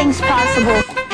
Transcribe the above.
anything's possible.